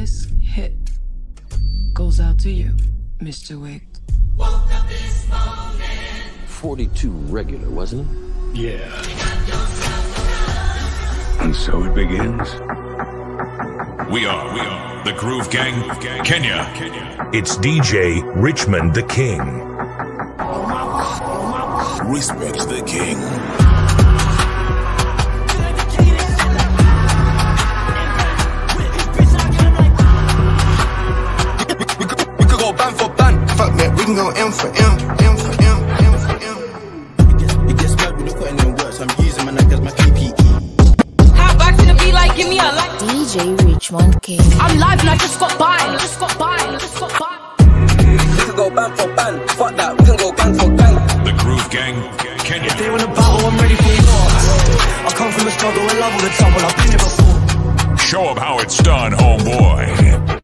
This hit goes out to you, Mr. Wick. 42 regular, wasn't it? Yeah. And so it begins. We are, we are the Groove Gang, Kenya. It's DJ Richmond the King. Respect the king. We can go M for M, M for M, M for M. It gets bad when you're putting in work, I'm using my neck as my PPE. Hot back to the beat like give me a light. DJ Richmond King. I'm live and I just got by. Just got by. Just got by. We could go band for band. Fuck that, we can go gang for gang. The Groove Gang, Kenya. They wanna battle, I'm ready for war. I come from the struggle, I love all the trouble, I've been here before. Show 'em how it's done, homeboy.